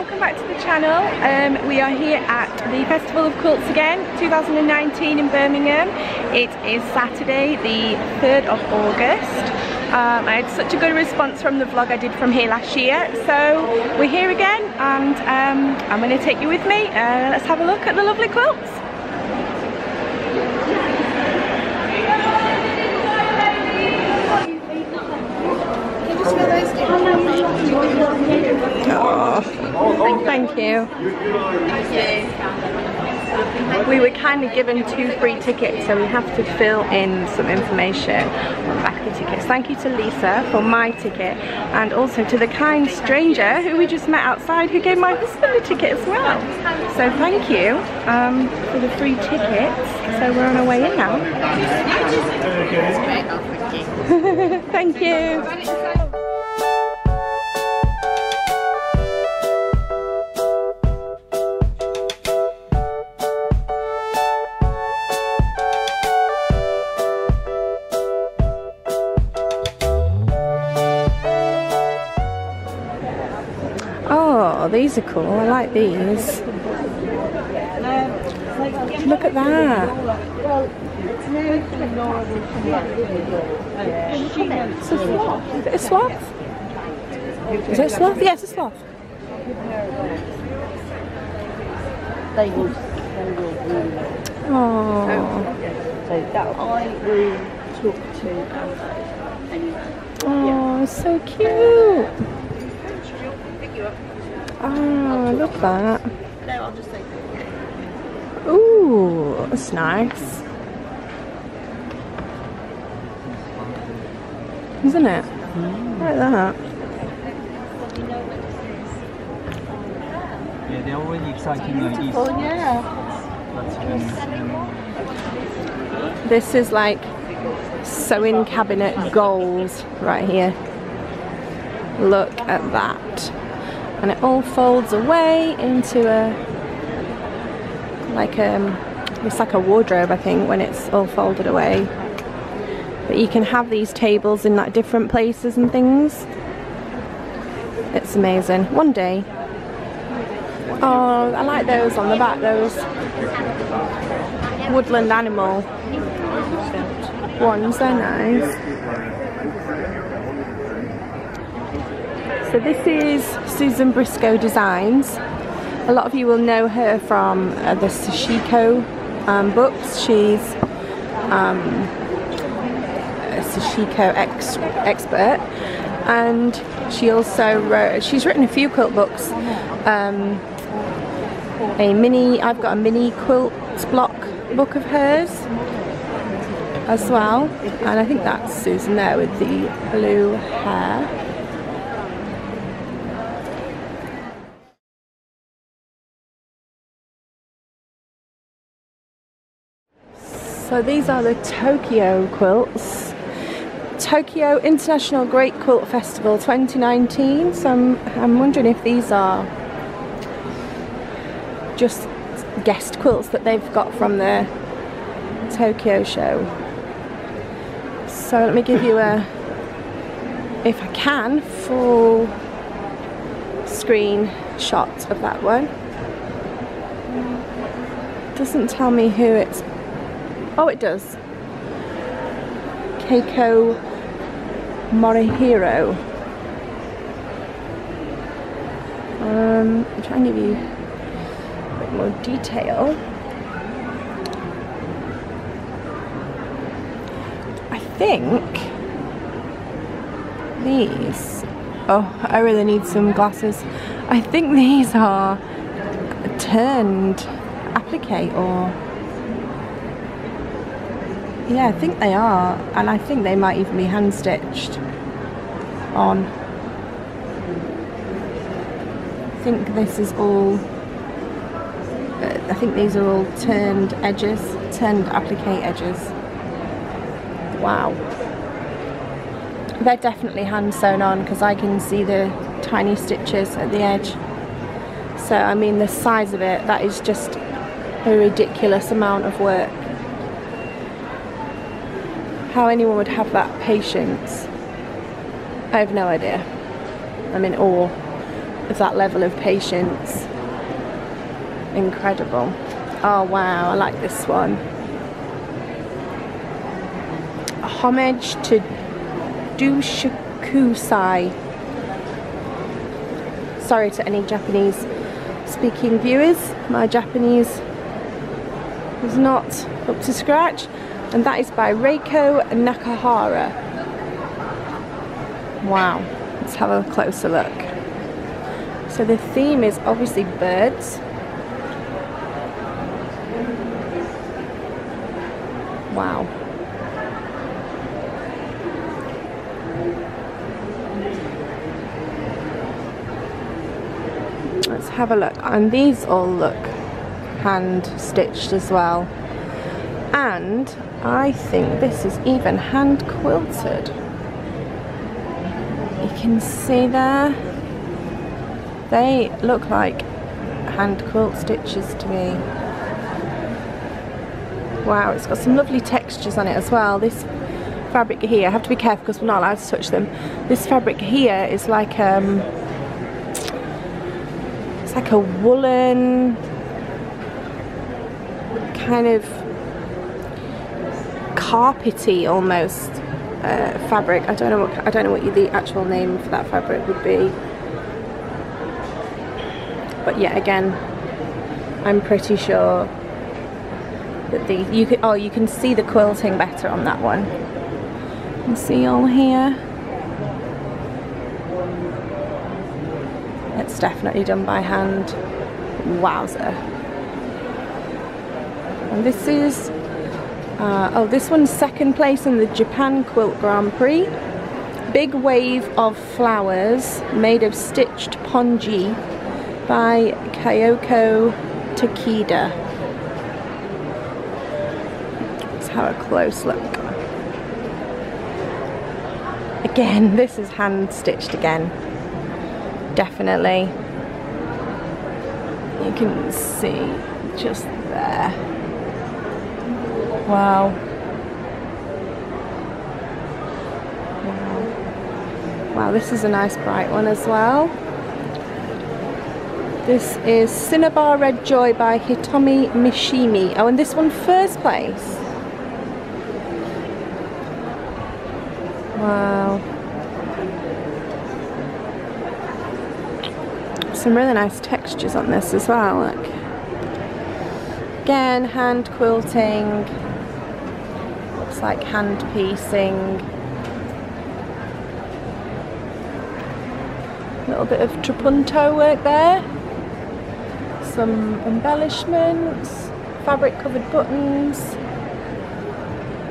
welcome back to the channel. Um, we are here at the Festival of Quilts again, 2019 in Birmingham. It is Saturday the 3rd of August. Um, I had such a good response from the vlog I did from here last year. So we're here again and um, I'm going to take you with me. Uh, let's have a look at the lovely quilts. Oh, thank you. We were kind of given two free tickets, so we have to fill in some information on the back of the tickets. Thank you to Lisa for my ticket, and also to the kind stranger who we just met outside who gave my husband a ticket as well. So thank you um, for the free tickets. So we're on our way in now. thank you. These are cool. I like these. Look at that. It's a sloth. Is it a sloth? Is it a sloth? Yes. They will, Oh, So that I will talk to oh, so cute. Oh, look at that. No, I'll just say Ooh, that's nice. Isn't it? Hmm. Like that. Yeah, they're already exciting like this. Oh yeah. But, This is like sewing cabinet goals right here. Look at that. And it all folds away into a like um it's like a wardrobe I think when it's all folded away. But you can have these tables in like different places and things. It's amazing. One day. Oh, I like those on the back, those woodland animal ones, they're nice. So this is Susan Briscoe Designs. A lot of you will know her from uh, the Sashiko um, books. She's um, a Sashiko ex expert and she also wrote, she's written a few quilt books. Um, a mini, I've got a mini quilt block book of hers as well and I think that's Susan there with the blue hair so these are the Tokyo quilts. Tokyo International Great Quilt Festival 2019 so I'm, I'm wondering if these are just guest quilts that they've got from the Tokyo show. So let me give you a, if I can, full screen shot of that one. Doesn't tell me who it's, oh it does. Keiko Morihiro. Um, I'm trying to give you a bit more detail. I think these, oh, I really need some glasses. I think these are turned applique or, yeah, I think they are. And I think they might even be hand stitched on. I think this is all, uh, I think these are all turned edges, turned applique edges. Wow. They're definitely hand sewn on because I can see the tiny stitches at the edge. So I mean the size of it, that is just a ridiculous amount of work. How anyone would have that patience, I have no idea. I'm in awe of that level of patience. Incredible. Oh wow, I like this one. A homage to Dushakusai. Sorry to any Japanese speaking viewers, my Japanese is not up to scratch and that is by Reiko Nakahara. Wow, let's have a closer look. So the theme is obviously birds. Wow. Let's have a look. And these all look hand stitched as well. And I think this is even hand quilted. You can see there, they look like hand quilt stitches to me. Wow, it's got some lovely textures on it as well. This fabric here, I have to be careful because we're not allowed to touch them. This fabric here is like um, it's like a woolen kind of carpety almost uh, fabric. I don't know what I don't know what the actual name for that fabric would be. But yeah, again, I'm pretty sure that the you could oh you can see the quilting better on that one. You see all here. It's definitely done by hand. Wowzer. And this is, uh, oh, this one's second place in the Japan Quilt Grand Prix. Big Wave of Flowers made of stitched pongee by Kyoko Takeda. Let's have a close look. Again, this is hand stitched again. Definitely. You can see just. Wow. Wow. This is a nice bright one as well. This is Cinnabar Red Joy by Hitomi Mishimi. Oh, and this one first place. Wow. Some really nice textures on this as well, look. Again, hand quilting. Like hand piecing. A little bit of trapunto work there. Some embellishments, fabric covered buttons,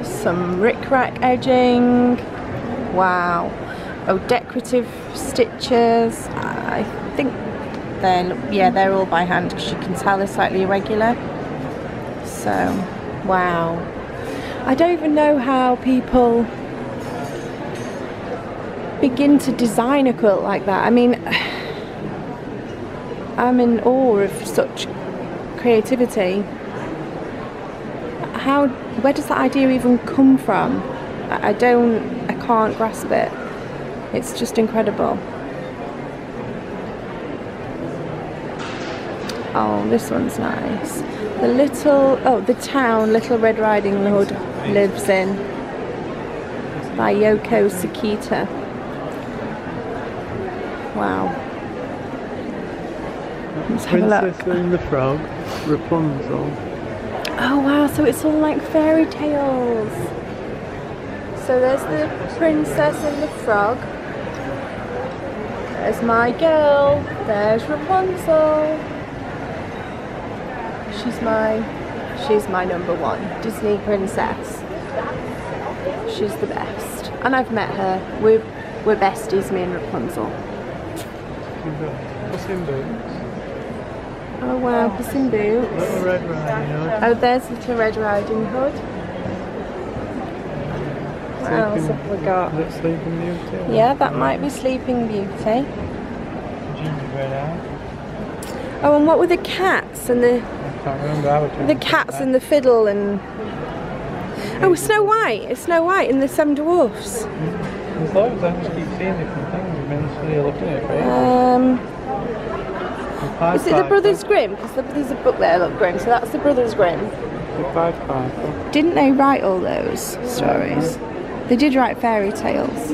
some rickrack edging. Wow. Oh, decorative stitches. I think they're, yeah, they're all by hand because you can tell they're slightly irregular. So, wow. I don't even know how people begin to design a quilt like that. I mean, I'm in awe of such creativity. How, where does that idea even come from? I, don't, I can't grasp it. It's just incredible. Oh, this one's nice. The little, oh, the town Little Red Riding Hood lives in by Yoko Sakita. Wow. Let's have a look. Princess and the Frog, Rapunzel. Oh wow, so it's all like fairy tales. So there's the princess and the frog. There's my girl. There's Rapunzel. She's my she's my number one Disney princess. She's the best. And I've met her. We're we're besties, me and Rapunzel. Puss in Boots, Oh wow, Puss in Boots. Little Red Riding Hood, Oh there's Little Red Riding Hood. What else have we got? is it Sleeping Beauty? Yeah, that might be Sleeping Beauty. Oh, and what were the cats and the can't remember how to the cats and the fiddle and oh, Snow White. It's Snow White and the Seven Dwarfs. There's loads, I just keep seeing different things. I've been really looking at it for. Um, Is it the Brothers Grimm? Because there's a book there, look, Grimm. So that's the Brothers Grimm. The Pied Piper. Didn't they write all those stories? They did write fairy tales.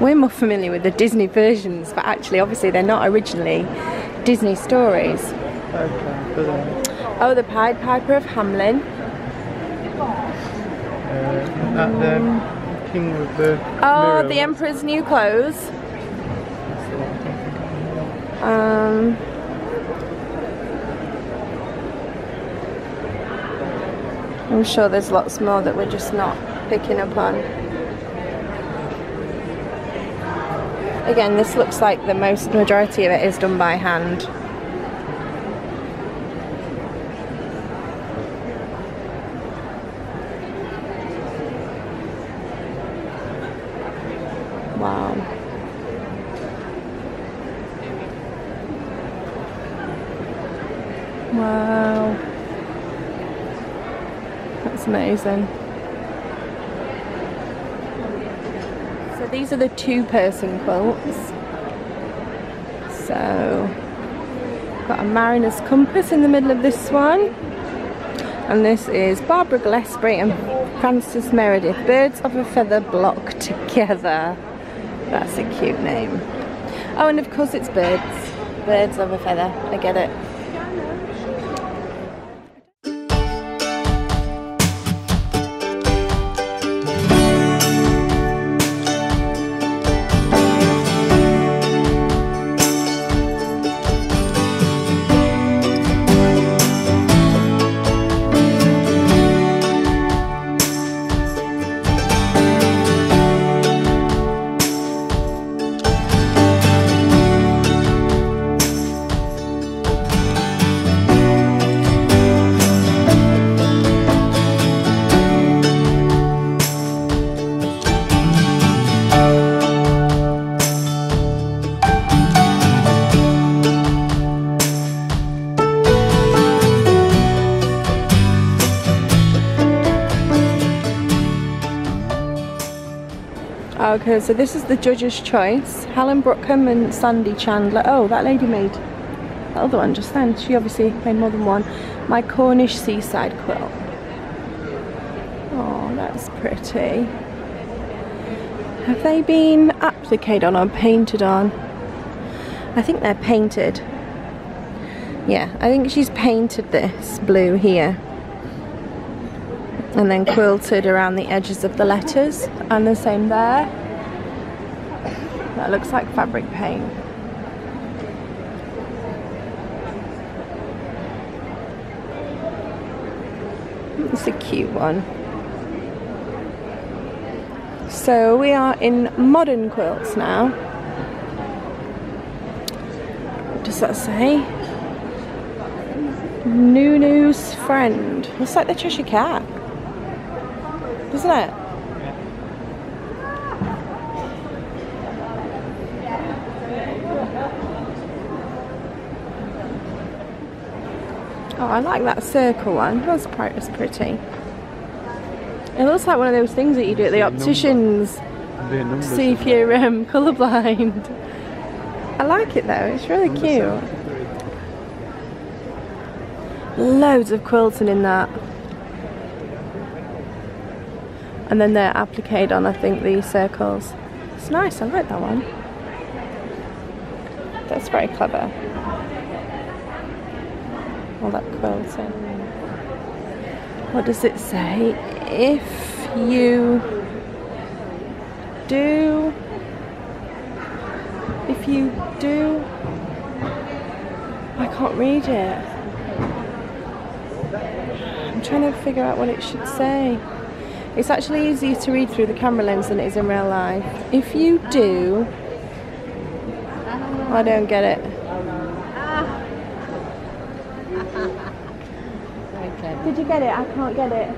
We're more familiar with the Disney versions, but actually, obviously, they're not originally Disney stories. Oh, the Pied Piper of Hamelin. Uh, the king with the Oh, mirror? the Emperor's New Clothes. That's the one I'm. Um, I'm sure there's lots more that we're just not picking up on. Again, this looks like the most majority of it is done by hand. Wow. Wow. Amazing. So these are the two person quilts. So got a mariner's compass in the middle of this one. And this is Barbara Gillespie and Francis Meredith, Birds of a Feather Block Together. That's a cute name. Oh, and of course it's birds. Birds of a feather. I get it. Okay, so this is the judge's choice. Helen Brookham and Sandy Chandler. Oh, that lady made the other one just then. She obviously made more than one. My Cornish seaside quilt. Oh, that's pretty. Have they been appliqued on or painted on? I think they're painted. Yeah, I think she's painted this blue here. And then quilted around the edges of the letters. And the same there. That looks like fabric paint. It's a cute one. So we are in modern quilts now. What does that say? Nunu's friend. Looks like the Cheshire Cat. Doesn't it? Oh, I like that circle one. That's quite that's pretty. It looks like one of those things that you do at the opticians. Numbers. See if you're um, colourblind. I like it though, it's really cute. Loads of quilting in that. And then they're appliqued on, I think, these circles. It's nice, I like that one. That's very clever. That quilting. What does it say? If you do if you do I can't read it I'm trying to figure out what it should say it's actually easier to read through the camera lens than it is in real life if you do I don't get it did you get it? I can't get it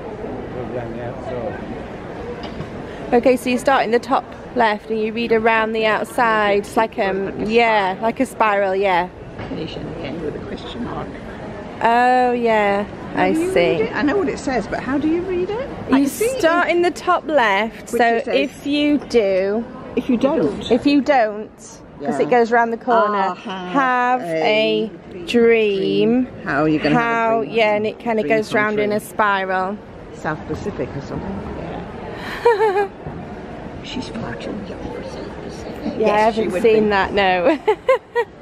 Okay, so you start in the top left and you read around the outside. It's like um yeah, like a spiral, yeah. Definition again with a question mark. Oh yeah, I How do you see. read it? I know what it says, but how do you read it? I You can see it. start in the top left, Which so it says- if you do, If you don't, if you don't, because Yeah. it goes around the corner. Ah, have have a, dream. How are you going to How, have a dream? yeah, and it kind of goes round in a spiral. South Pacific or something. Yeah. She's far too young for South Pacific. Yeah, I haven't seen that, no.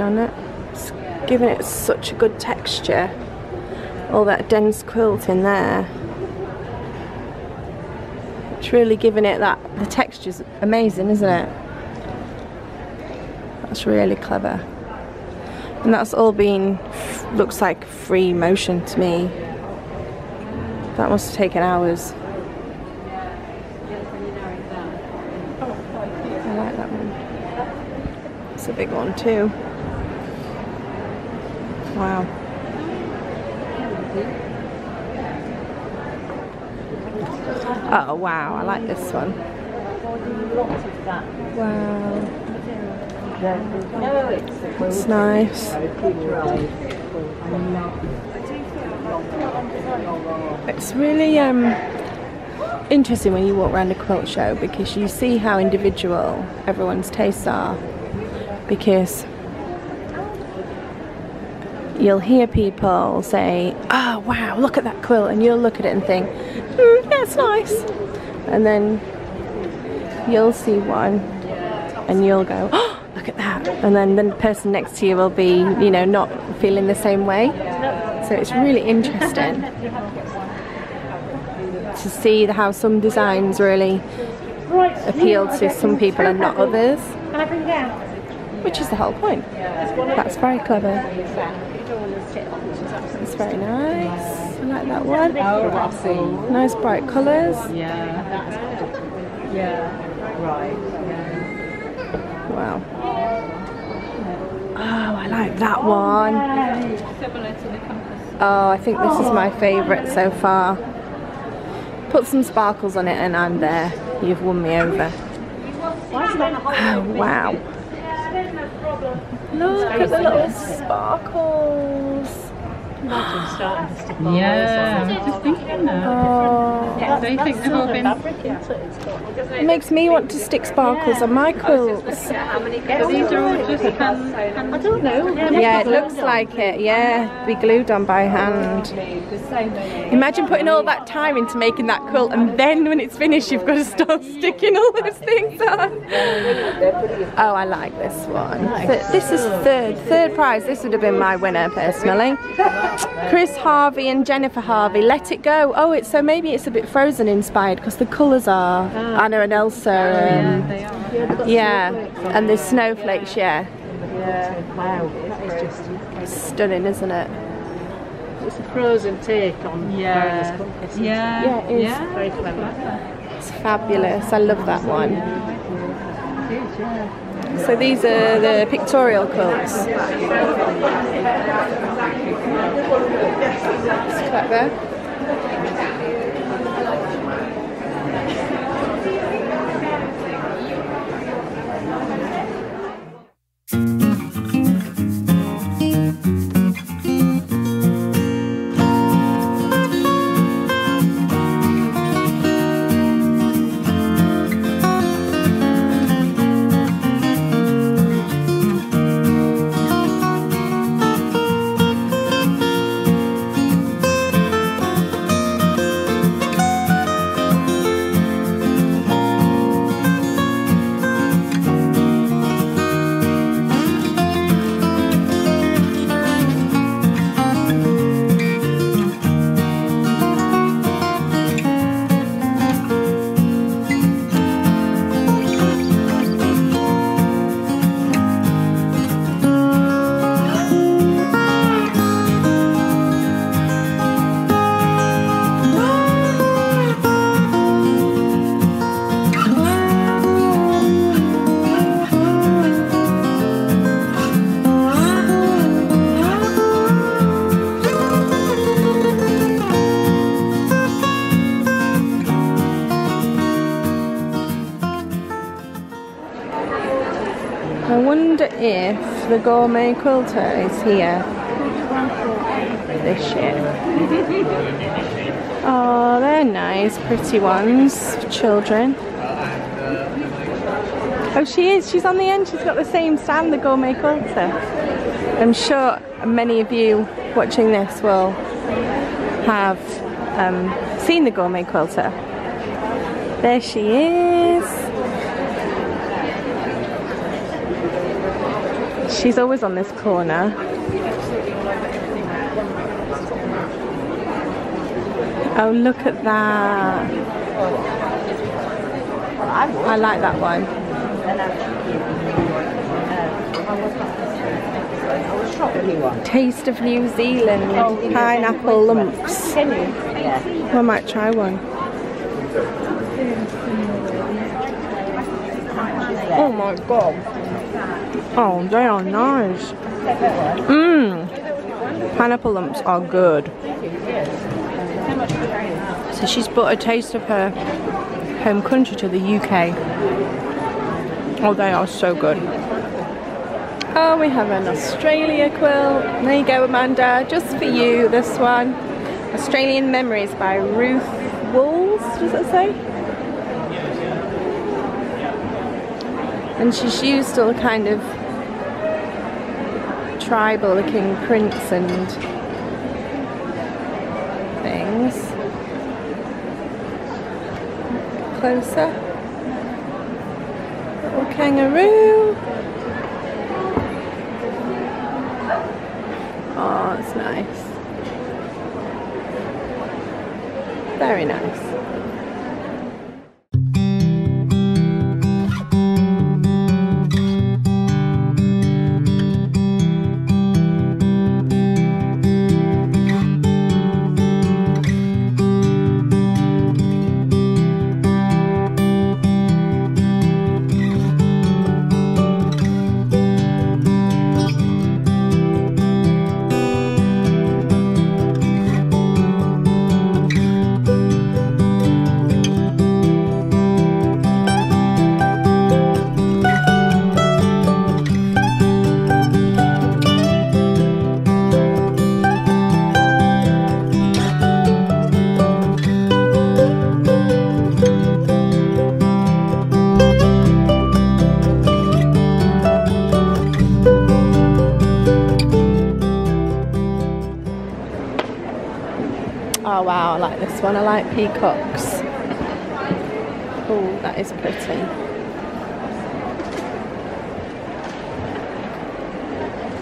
on it. It's giving it such a good texture. All that dense quilt in there. It's really giving it that, the texture's amazing, isn't it? That's really clever. And that's all been, looks like free motion to me. That must have taken hours. I like that one. It's a big one too. Wow. Oh wow, I like this one. Wow. It's nice. It's really um interesting when you walk around a quilt show because you see how individual everyone's tastes are because you'll hear people say oh wow look at that quilt and you'll look at it and think hmm, yeah it's nice and then you'll see one and you'll go oh look at that and then the person next to you will be you know not feeling the same way so it's really interesting to see how some designs really appeal to some people and not others. Which is the whole point. That's very clever. It's very nice. I like that one. Oh, Nice bright colours. Yeah. Yeah. Right. Yeah. Wow. Oh, I like that one. Oh, I think this is my favourite so far. Put some sparkles on it and I'm there. You've won me over. Oh, wow. Look at the little sparkles. Yeah, I'm just thinking that. Oh, They think they've all been. it makes me want to stick sparkles on my quilts. These are all just hand. hand I don't know. Yeah, it looks like it. Yeah, be glued on by hand. Imagine putting all that time into making that quilt, and then when it's finished, you've got to start sticking all those things on. Oh, I like this one. Th- This is third, third prize. This would have been my winner personally. Chris Harvey and Jennifer Harvey. Let it go. Oh, it's so maybe it's a bit Frozen inspired because the colours are Anna and Elsa. Um, They are. yeah, and the snowflakes. Yeah, Wow, that is just. stunning, isn't it? It's a frozen take on Yeah. Baroness Yeah. Yeah, it is. Yeah. Very clever. It's fabulous. I love that one. So these are the pictorial quilts. It's clever. If the gourmet quilter is here this year. Oh, they're nice, pretty ones children. Oh, she is. She's on the end. She's got the same stand, the gourmet quilter. I'm sure many of you watching this will have um, seen the gourmet quilter. There she is. She's always on this corner. Oh, look at that. I like that one. Taste of New Zealand pineapple lumps. I might try one. Oh my god. Oh, they are nice. Mmm. Pineapple lumps are good. So she's brought a taste of her home country to the UK. Oh, they are so good. Oh, we have an Australia quilt. There you go, Amanda. Just for you, this one. Australian Memories by Ruth Walls, does it say? And she's used all kind of tribal looking prints and things. Closer. Little kangaroo. Oh, it's nice. Very nice. One. I like peacocks. Oh, that is pretty.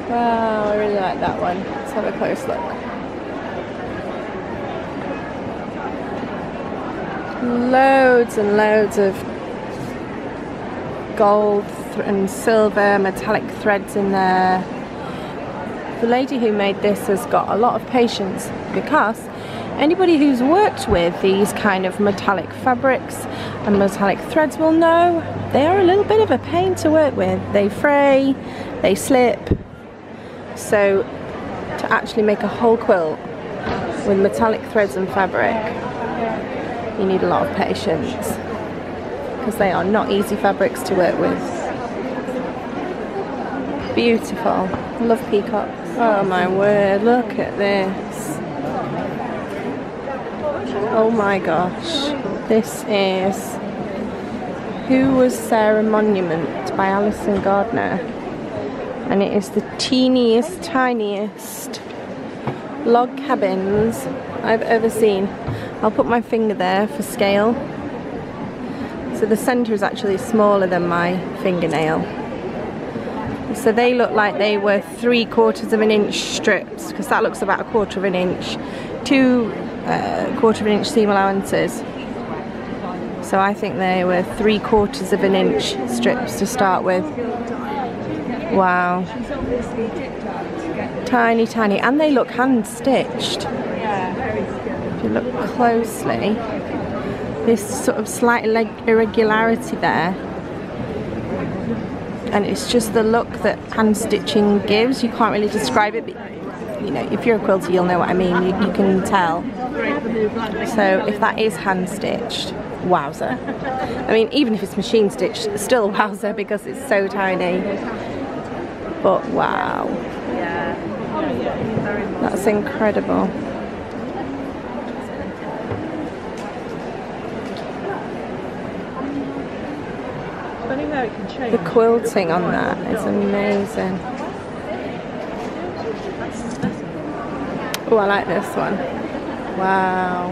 Wow, I really like that one. Let's have a close look. Loads and loads of gold and silver metallic threads in there. The lady who made this has got a lot of patience because anybody who's worked with these kind of metallic fabrics and metallic threads will know they are a little bit of a pain to work with. They fray, they slip. So to actually make a whole quilt with metallic threads and fabric, you need a lot of patience because they are not easy fabrics to work with. Beautiful. Love peacocks. Oh my word, look at this. Oh my gosh. This is Who Was Sarah Monument by Alison Gardner. And it is the teeniest, tiniest log cabins I've ever seen. I'll put my finger there for scale. So the centre is actually smaller than my fingernail. So they look like they were three quarters of an inch strips because that looks about a quarter of an inch. Two uh, quarter of an inch seam allowances. So I think they were three quarters of an inch strips to start with. Wow. Tiny, tiny. And they look hand stitched. If you look closely, this sort of slight irregularity there and it's just the look that hand stitching gives. You can't really describe it, you know, if you're a quilter, you'll know what I mean. You, you can tell. So if that is hand stitched, wowzer. I mean, even if it's machine stitched, still wowzer because it's so tiny. But wow, Yeah. Very much. that's incredible. Funny how it can change. The quilting on that is amazing. Oh, I like this one. Wow.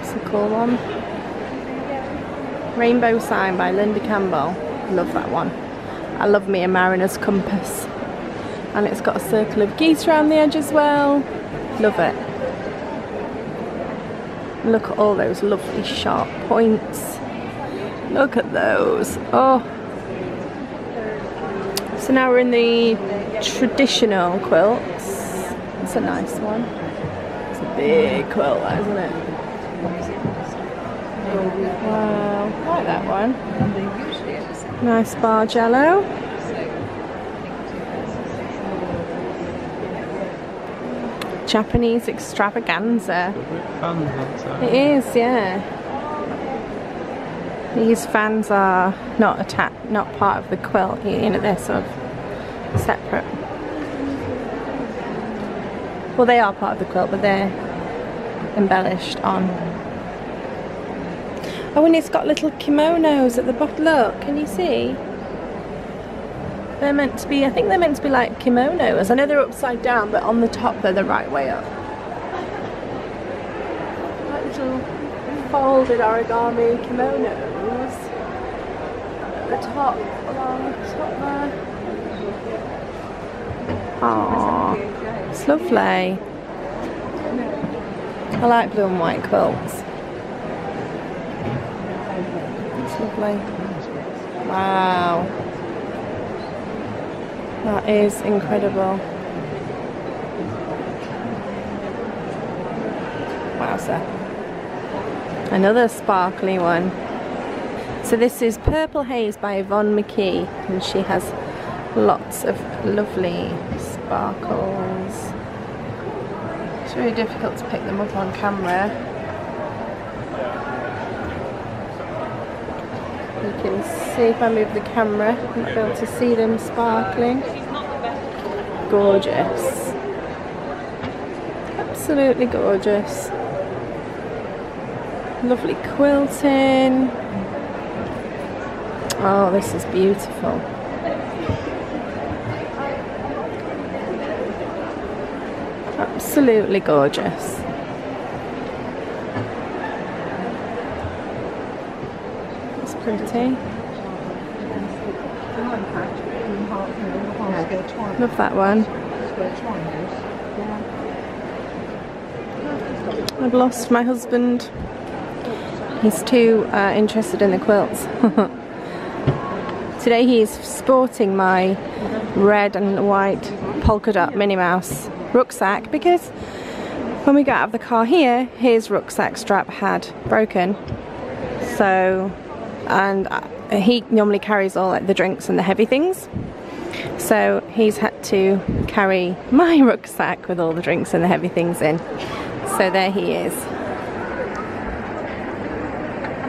It's a cool one. Rainbow Sign by Linda Campbell. Love that one. I love me a mariner's compass. And it's got a circle of geese around the edge as well. Love it. Look at all those lovely sharp points. Look at those. Oh. So now we're in the traditional quilts. It's a nice one. It's a big quilt, that, isn't it? Wow, I like that one. Nice Bargello. Japanese extravaganza. It is, yeah. These fans are not attached, not part of the quilt. You know, they're sort of separate. Well, they are part of the quilt, but they're embellished on. Oh, and it's got little kimonos at the bottom. Look, can you see? They're meant to be. I think they're meant to be like kimonos. I know they're upside down, but on the top they're the right way up. Like little folded origami kimonos at the top, along the top there. Aww, it's lovely. I like blue and white quilts. It's lovely. Wow. That is incredible. Wowza. Another sparkly one. So this is Purple Haze by Yvonne McKee and she has lots of lovely sparkles. It's really difficult to pick them up on camera. You can see if I move the camera, you might be able to see them sparkling. Gorgeous. Absolutely gorgeous. Lovely quilting. Oh, this is beautiful. Absolutely gorgeous. It's pretty. Love that one. I've lost my husband. He's too uh, interested in the quilts. Today he's sporting my red and white polka dot Minnie Mouse rucksack because when we got out of the car here, his rucksack strap had broken. So, and uh, he normally carries all like, the drinks and the heavy things. So he's had to carry my rucksack with all the drinks and the heavy things in. So there he is.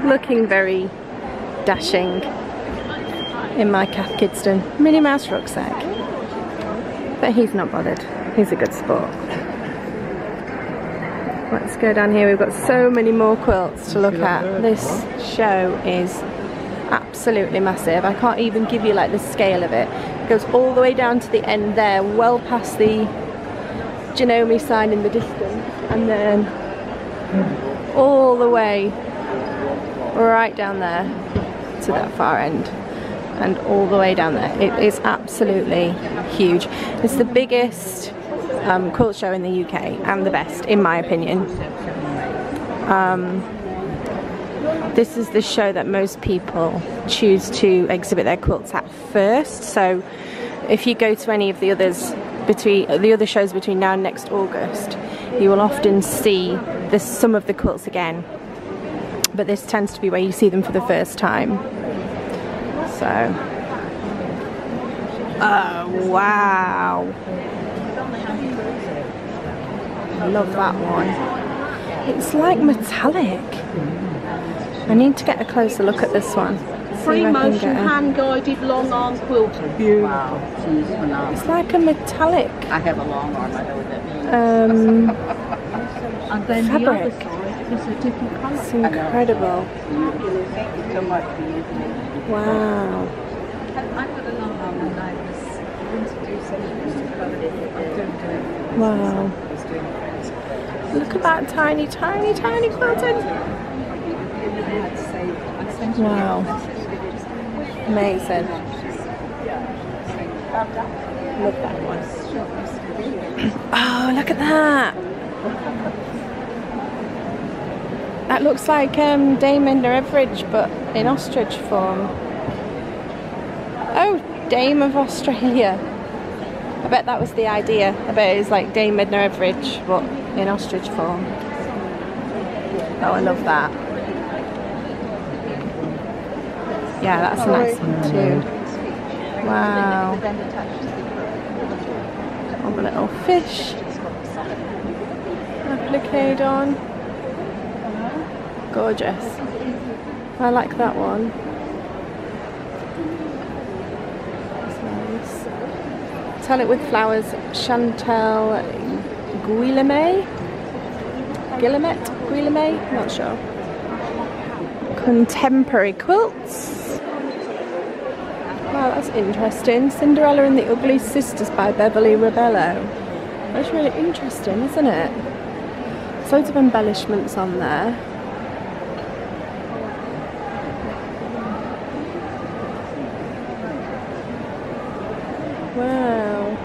Looking very dashing in my Cath Kidston Minnie Mouse rucksack. But he's not bothered. He's a good sport. Let's go down here. We've got so many more quilts to look at. This show is absolutely massive. I can't even give you like the scale of it. It goes all the way down to the end there, well past the Janome sign in the distance, and then all the way right down there to that far end and all the way down there. It is absolutely huge. It's the biggest um, quilt show in the UK and the best, in my opinion. Um, this is the show that most people choose to exhibit their quilts at first. So if you go to any of the others between the other shows between now and next August, you will often see some of the quilts again. But this tends to be where you see them for the first time. So, oh wow! I love that one. It's like metallic. I need to get a closer look at this one. free if I can motion hand guided long arm quilter. Wow, she's. It's like a metallic I have a long arm, I know what that um, means. And then the other fabric. Is a different colour. it's incredible. Thank you so much for using it. Wow. I've got a long arm and I was introducing Mr. Cody. I don't do it. Wow. I was doing friends. Look at that tiny, tiny, tiny quilting. I had to say, I sent you Wow. Amazing. Love that one. Oh, look at that. That looks like um, Dame Edna Everage, but in ostrich form. Oh, Dame of Australia. I bet that was the idea. I bet it was like Dame Edna Everage, but in ostrich form. Oh, I love that. Yeah, that's a nice one too. Wow. All the little fish. Applique on. Gorgeous. I like that one. Tell it with flowers. Chantal Guillemet. Guillemet? Guillemet? Not sure. Contemporary quilts. Wow, that's interesting. Cinderella and the Ugly Sisters by Beverly Rebello. That's really interesting, isn't it? Loads of embellishments on there. Wow.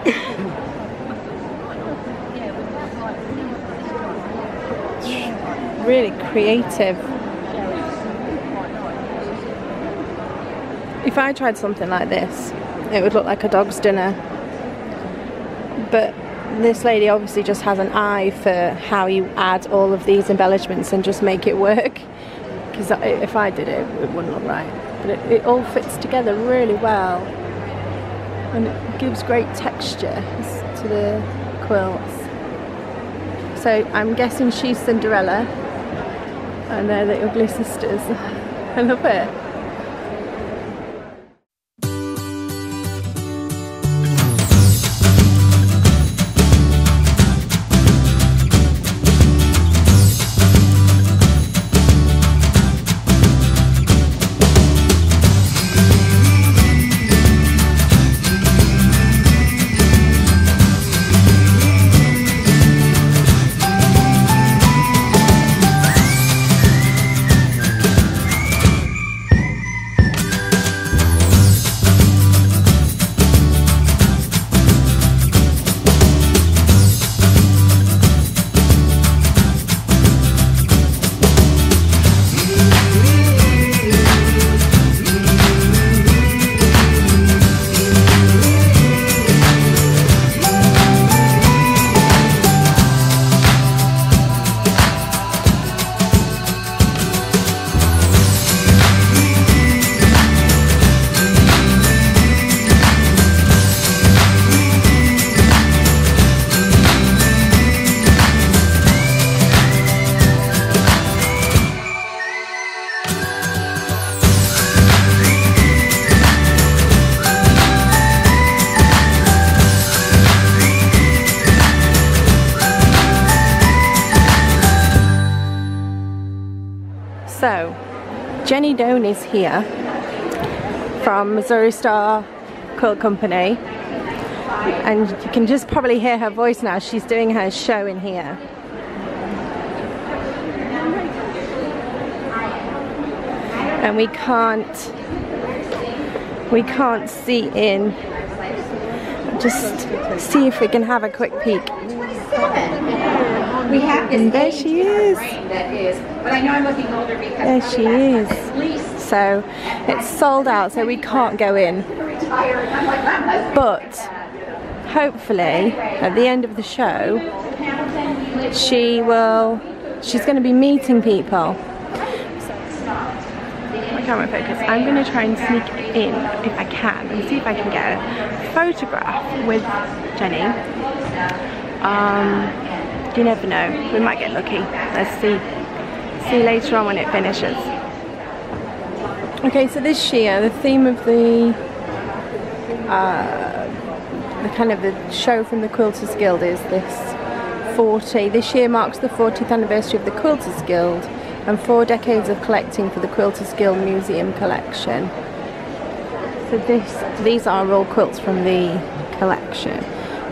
really creative. If I tried something like this, it would look like a dog's dinner. But this lady obviously just has an eye for how you add all of these embellishments and just make it work. Because if I did it, it wouldn't look right. But it, it all fits together really well. And it gives great texture to the quilts. So I'm guessing she's Cinderella and they're the ugly sisters. I love it. Here from Missouri Star Quilt Company. And you can just probably hear her voice now. She's doing her show in here. And we can't we can't see in. Just see if we can have a quick peek. We have this And there she is. that is, but I know I'm looking older because There she is. So it's sold out, so we can't go in. But hopefully, at the end of the show, she will. She's going to be meeting people. My camera focus. I'm going to try and sneak in if I can and see if I can get a photograph with Jenny. Um, you never know. We might get lucky. Let's see. See you later on when it finishes. Okay, so this year the theme of the uh, the kind of the show from the Quilters Guild is this 40. This year marks the 40th anniversary of the Quilters Guild and four decades of collecting for the Quilters Guild Museum collection. So this these are all quilts from the collection.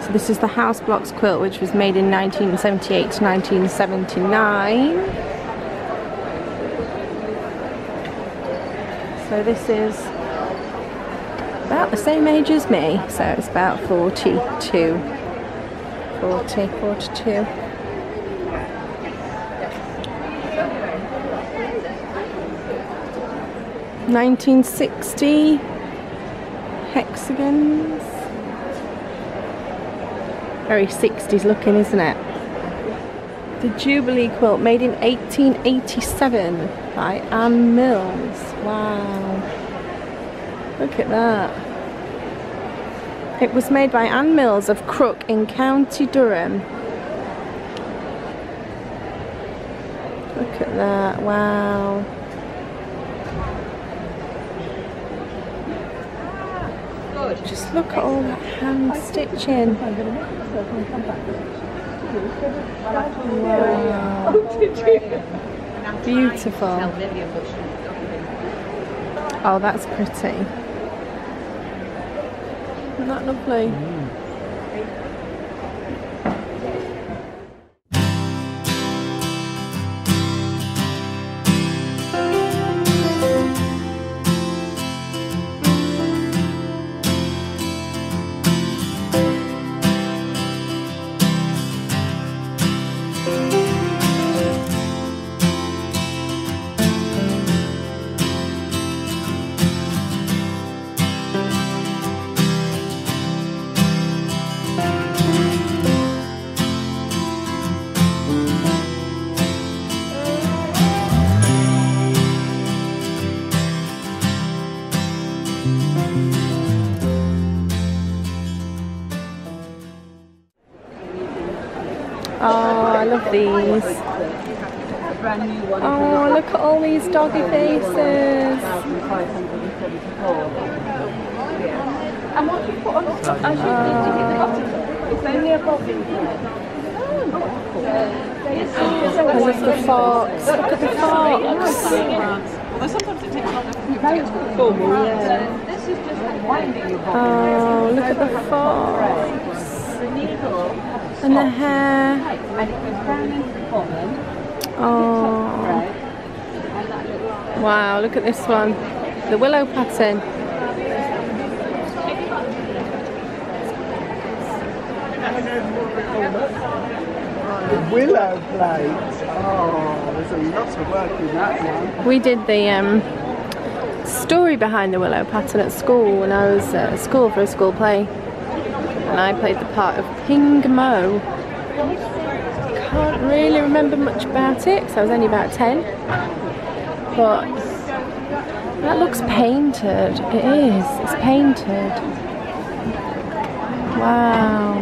So this is the House Blocks quilt which was made in 1978 to 1979. So this is about the same age as me, so it's about 42. 40, 42. Nineteen sixty hexagons. Very 60s looking, isn't it? The Jubilee quilt made in 1887 by Anne Mills. Wow. Look at that. It was made by Anne Mills of Crook in County Durham. Look at that. Wow. Good. Just look at all that hand stitching. Wow. Beautiful. Oh, that's pretty. Isn't that lovely? These. Oh, look at all these doggy faces. And what you put on top, as you need to the bottom, it's only love the fox. Look at the fox. Get to the your. Oh, look at the fox. And the hair. and it goes down into the bottom. Oh. Right. And that little Wow, look at this one. The willow pattern. The willow plate. Oh, there's a lot of work in that one. We did the um, story behind the willow pattern at school when I was at school for a school play. And I played the part of Ping Mo. Can't really remember much about it because I was only about 10. But that looks painted. It is. It's painted. Wow.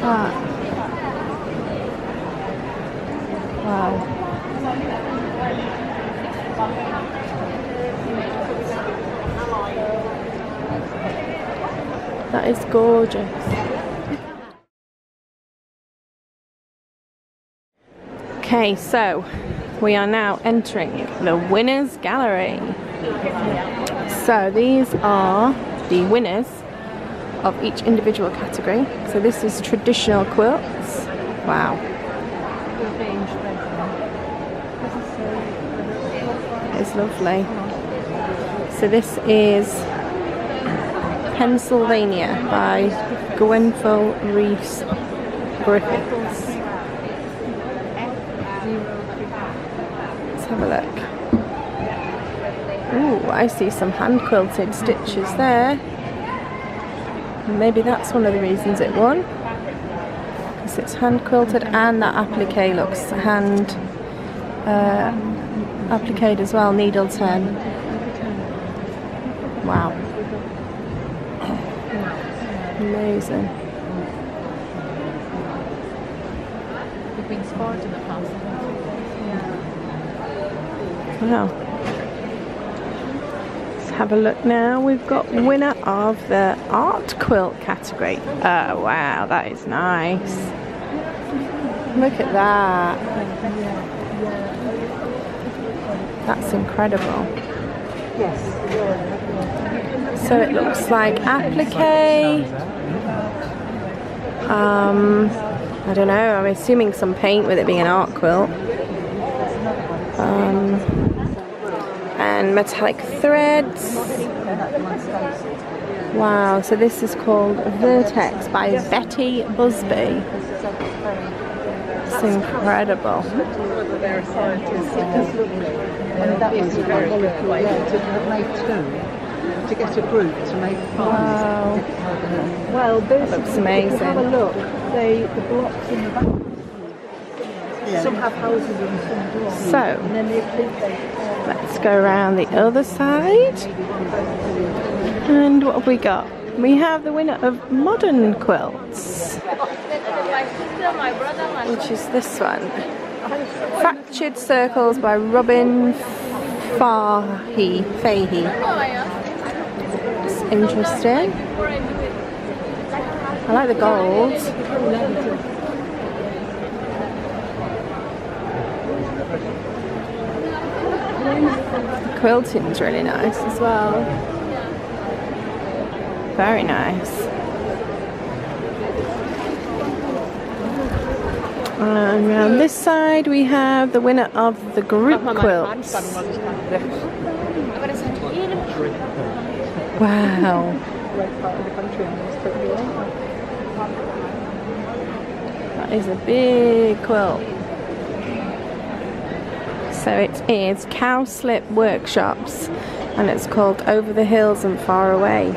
That? Wow. That is gorgeous. Okay, so we are now entering the winners gallery. So these are the winners of each individual category. So this is traditional quilts. Wow. It's lovely. So this is Pennsylvania by Gwenful Reeves Griffiths. Let's have a look. Ooh, I see some hand quilted stitches there. Maybe that's one of the reasons it won. Because it's hand quilted and that applique looks hand uh, appliqued as well, needle turn. Wow. Amazing. We've been sparred in the past. Wow. Let's have a look now. We've got winner of the art quilt category. Oh wow, that is nice. Look at that. That's incredible. So it looks like applique. Um, I don't know. I'm assuming some paint with it being an art quilt. Um, and metallic threads. Wow, so this is called Vertex by Betty Busby. It's incredible. A scientist. It does look And that was a very good way to make two, to get a group to make Wow. five. Well, there's Looks amazing. Have a look. They the blocks in the back. Some have houses and some don't. So, And then they, they, let's go around the other side. And what have we got? We have the winner of Modern Quilts, which is this one. Fractured Circles by Robin Fahy. Fahey. Interesting. I like the gold. The quilting's really nice as well. Very nice. And around this side we have the winner of the group quilts. Wow. great part of the country and it's. That is a big quilt. So it is Cowslip Workshops and it's called Over the Hills and Far Away.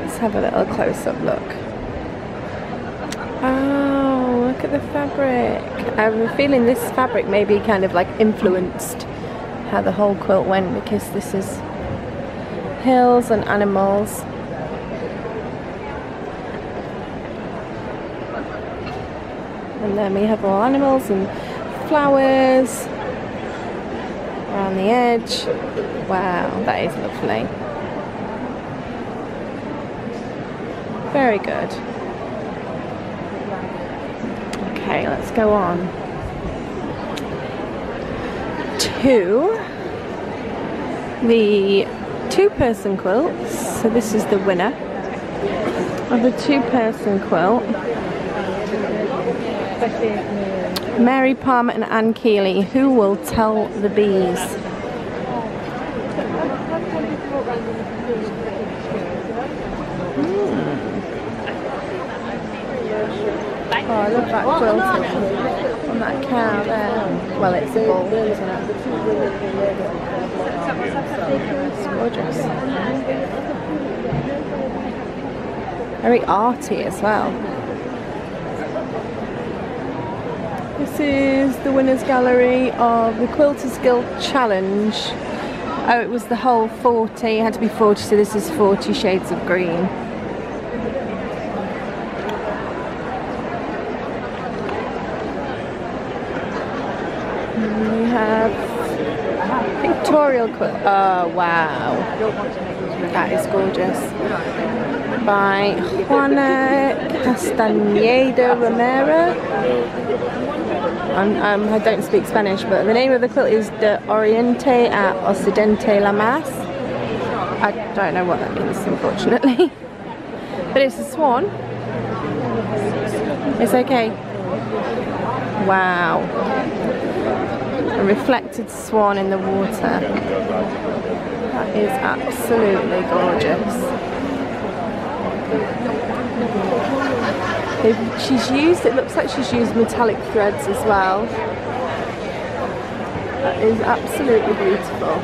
Let's have a little close up look. Oh, look at the fabric. I have a feeling this fabric maybe kind of like influenced how the whole quilt went because this is hills and animals. And then we have all animals and flowers around the edge. Wow, that is lovely. Very good. Okay, let's go on to the two person quilts. So this is the winner of the two person quilt. Mary Palmer and Anne Keeley. Who will tell the bees? I love that quilting on that cow there. Well, it's a bull, isn't it? It's gorgeous. Very arty as well. This is the winners gallery of the Quilters Guild Challenge. Oh, it was the whole 40, it had to be 40, so this is 40 shades of green. We have quilt. Oh wow, that is gorgeous. By Juana Castaneda Romero. I'm, um, I don't speak Spanish, but the name of the quilt is De Oriente a Occidente La Mas. I don't know what that means, unfortunately. but it's a swan. It's okay. Wow a reflected swan in the water. That is absolutely gorgeous. They've, she's used, it looks like she's used metallic threads as well. That is absolutely beautiful.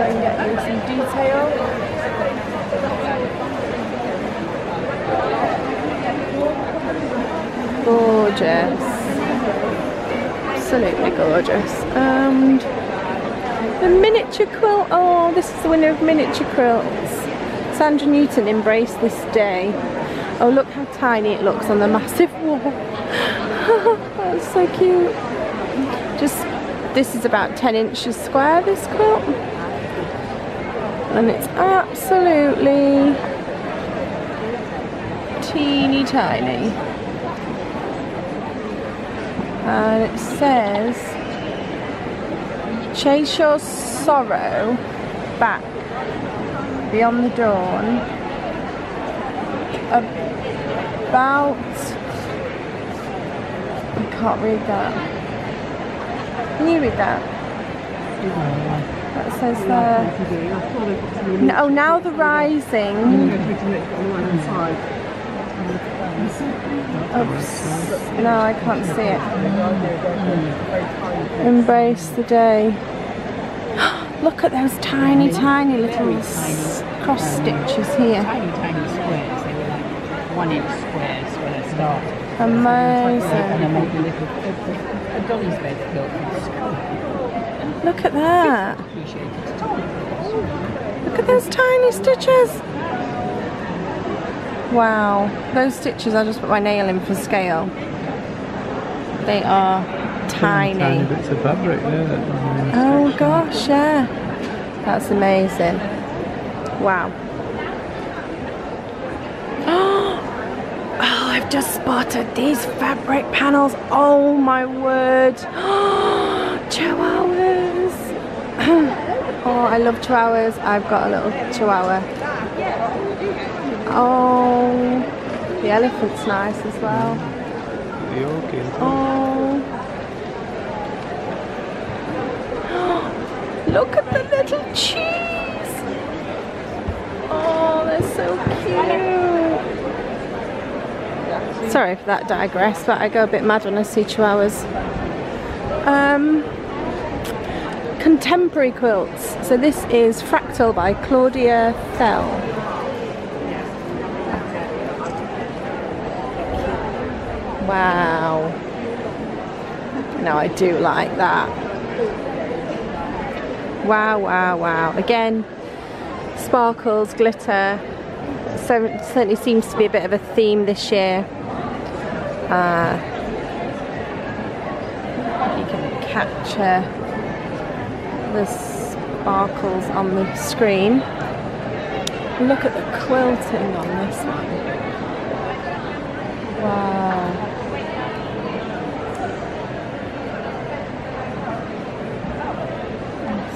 I get you some detail. Gorgeous. Absolutely gorgeous. And The miniature quilt. Oh, this is the winner of miniature quilts. Sandra Newton embraced this day. Oh, look how tiny it looks on the massive wall. That's so cute. Just, this is about 10 inches square, this quilt. And it's absolutely teeny tiny. And it says, chase your sorrow back beyond the dawn. About I can't read that. Can you read that? That says there no, oh now the rising oh, no I can't see it embrace the day look at those tiny tiny little cross stitches here Tiny, tiny squares. They were like one inch squares when I started. Amazing I made a little a, a dolly's bed quilt from school. look at that Look at those tiny stitches. Wow, those stitches, I just put my nail in for scale. They are Tiny tiny. bits of fabric, yeah. Oh gosh, yeah. That's amazing. Wow. Oh, I've just spotted these fabric panels. Oh my word. Chihuahuas. Oh, I love chihuahuas. I've got a little chihuahua. Oh, the elephant's nice as well. The. Oh. Look at the little cheese. Oh, they're so cute. Sorry for that digress, but I go a bit mad when I see chihuahuas. Um, contemporary quilts. So this is Fractal by Claudia Fell. Wow. No, I do like that. Wow, wow, wow. Again, sparkles, glitter. So certainly seems to be a bit of a theme this year. Uh, you can capture the sparkles on the screen. Look at the quilting on this one.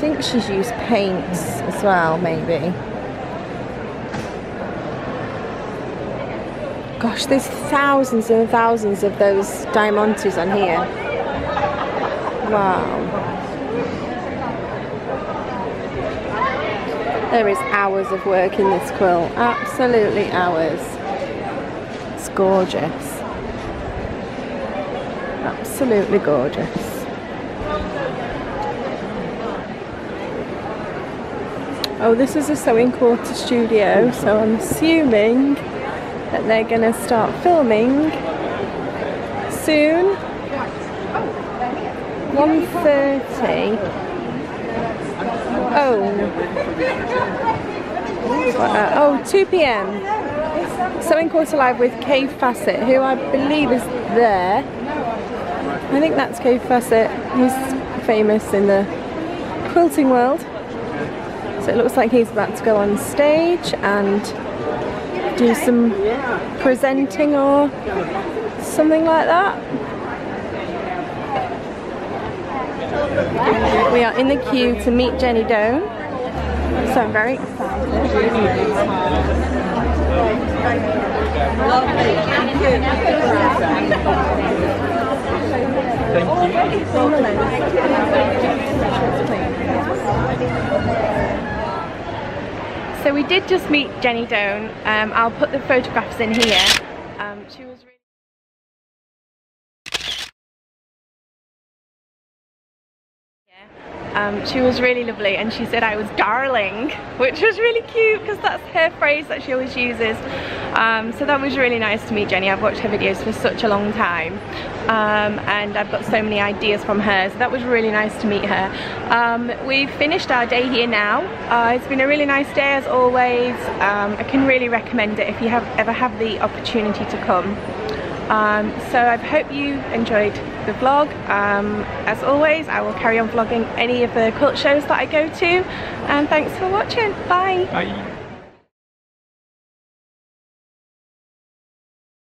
Think she's used paints as well, maybe. Gosh, there's thousands and thousands of those diamantes on here. Wow. There is hours of work in this quilt. Absolutely hours. It's gorgeous. Absolutely gorgeous. Oh, this is a sewing quarter studio, so I'm assuming that they're going to start filming soon. 1.30. Oh. Uh, oh, 2 p.m. Sewing Quarter Live with Kaffe Fassett, who I believe is there. I think that's Kaffe Fassett. He's famous in the quilting world. So it looks like he's about to go on stage and do some presenting or something like that. We are in the queue to meet Jenny Doan, so I'm very So we did just meet Jenny Doan. Um, I'll put the photographs in here. Um, she was Um, she was really lovely and she said I was darling, which was really cute because that's her phrase that she always uses. Um, so that was really nice to meet Jenny. I've watched her videos for such a long time um, and I've got so many ideas from her. So that was really nice to meet her. Um, we've finished our day here now. Uh, it's been a really nice day as always. Um, I can really recommend it if you have ever have the opportunity to come. Um, so I hope you enjoyed the vlog. Um, as always, I will carry on vlogging any of the quilt shows that I go to. And thanks for watching. Bye. Bye.